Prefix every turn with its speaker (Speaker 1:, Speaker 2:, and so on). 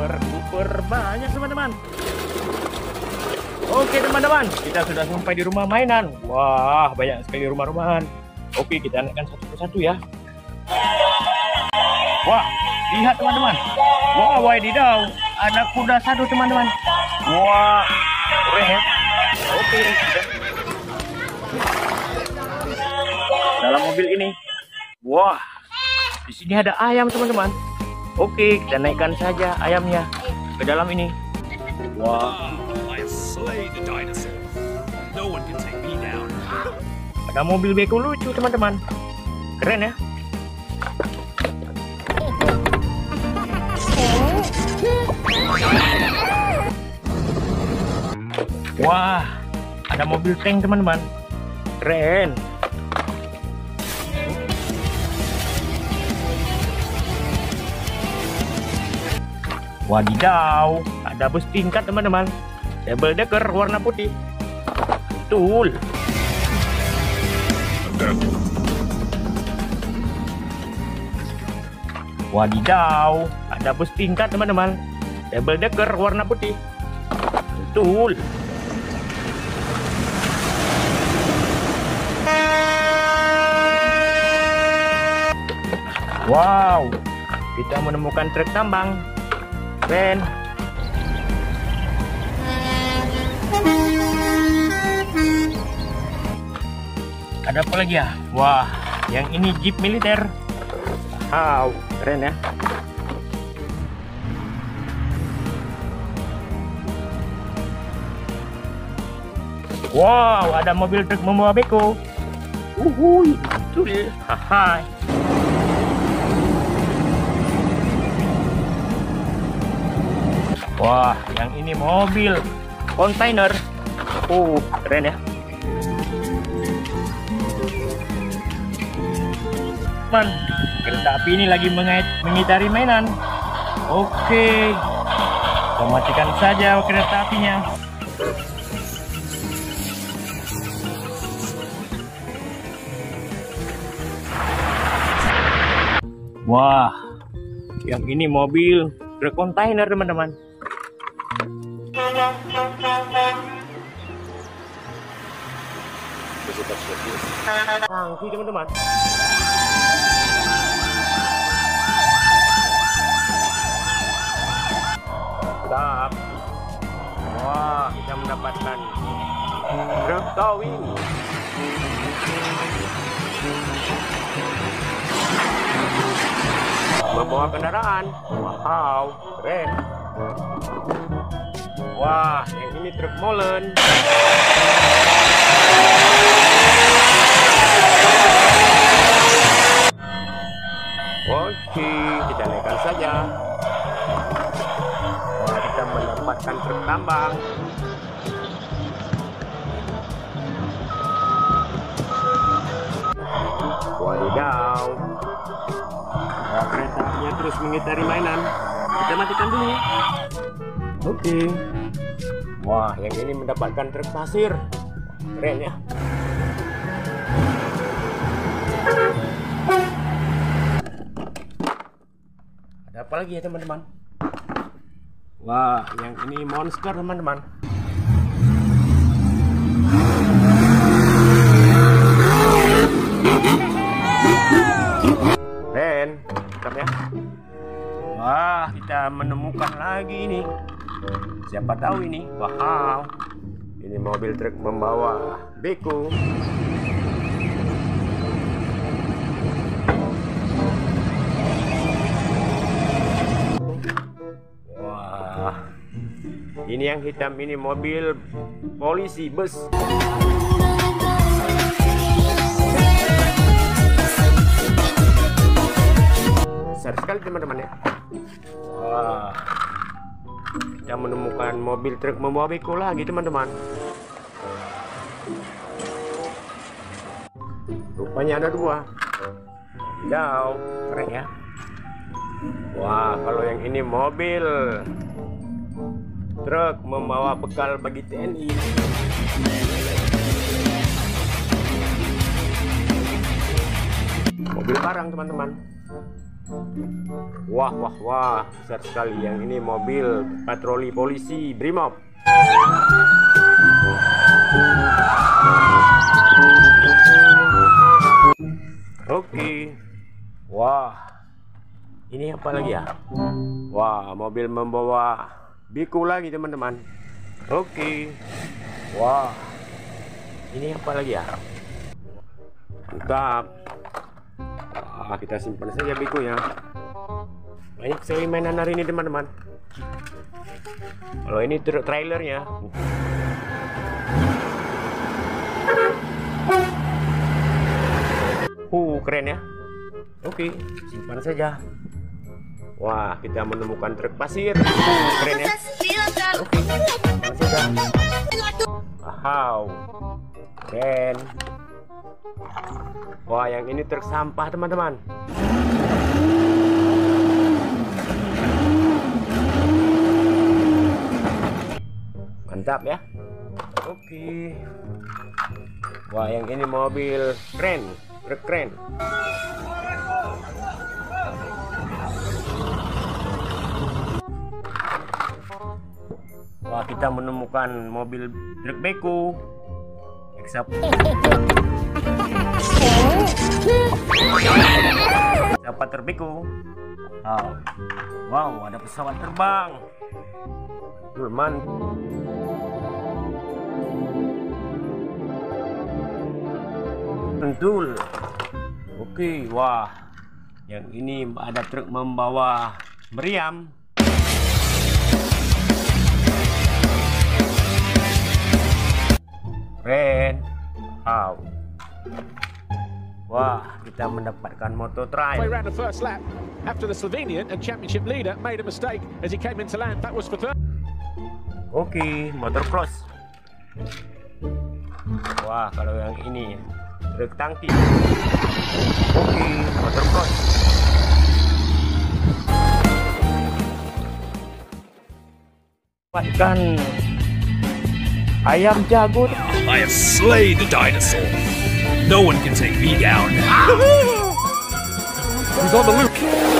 Speaker 1: super super banyak teman-teman. Oke teman-teman kita sudah sampai di rumah mainan. Wah banyak sekali rumah-rumahan. Oke kita naikkan satu persatu ya. Wah lihat teman-teman. Wah wadidaw ada kuda satu teman-teman. Wah keren. Ya oke. Dalam mobil ini wah di sini ada ayam teman-teman. Oke, kita naikkan saja ayamnya ke dalam ini. Wah,
Speaker 2: me down.
Speaker 1: ada mobil beko lucu teman-teman. Keren ya. Wah, ada mobil tank teman-teman. Keren. Wadidaw, ada bus tingkat teman-teman. Double decker warna putih. Betul. Wadidaw, ada bus tingkat teman-teman. Double decker warna putih. Betul. Wow, kita menemukan truk tambang. Keren. Ada apa lagi ya? Wah, yang ini jeep militer. Wow, keren ya. Wow, ada mobil truk membawa beko. Uhuy, betul. Haha. Wah, yang ini mobil kontainer. Oh, keren ya. Man, kereta api ini lagi mengait mengitari mainan. Oke, kita matikan saja kereta apinya. Wah, yang ini mobil truk kontainer teman-teman. Tangki teman-teman. Wah, kita mendapatkan truk towing. Membawa kendaraan. Wow, keren. Wah, yang ini truk molen. Oke, kita naikkan saja. Wah, kita mendapatkan truk tambang. Wadidaw. Wah, kereta apinya terus mengitari mainan. Kita matikan dulu. Oke. Wah, yang ini mendapatkan truk pasir. Keren ya. Ada apa lagi ya teman-teman? Wah, yang ini monster teman-teman. Keren, mantap ya. Wah, kita menemukan lagi ini. Siapa tahu ini? Wow. Ini mobil truk membawa beko. Ini yang hitam ini mobil polisi bus. Besar sekali teman-teman ya. Wah. Kita menemukan mobil truk membawa beko lagi teman-teman. Rupanya ada dua. Wadidaw, keren ya. Wah, kalau yang ini mobil truk membawa bekal bagi TNI. Mobil barang teman-teman. Wah, wah, wah, besar sekali. Yang ini mobil patroli polisi Brimob. Oke. Wah. Ini apa lagi ya? Wah, mobil membawa biku lagi, teman-teman. Oke. Wah. Ini apa lagi ya? Mantap. Wah, kita simpan saja bikunya. Banyak sekali mainan hari ini, teman-teman. Kalau ini truk trailernya. Uh, keren ya. Oke, simpan saja. Wah, kita menemukan truk pasir. Keren ya. Oke. Wow, keren. Wah, yang ini truk sampah, teman-teman. Mantap ya. Oke. Wah, yang ini mobil keren, truk keren. Wah, kita menemukan mobil truk beko. Eksap. Siapa terbeko? Wow. ada pesawat terbang. Dulman. Tentul. Oke, wah. Yang ini ada truk membawa meriam. Keren. Wow. Wah, kita mendapatkan moto
Speaker 3: Way
Speaker 1: trial.
Speaker 3: round the first lap after the Slovenian and championship leader made a mistake as he came into land. That was for third.
Speaker 1: Oke, motor cross. Wah, kalau yang ini truk tangki. Oke, motor cross. Dapatkan ayam jago.
Speaker 2: I have slayed the dinosaur. No one can take me down.
Speaker 3: He's on the loop.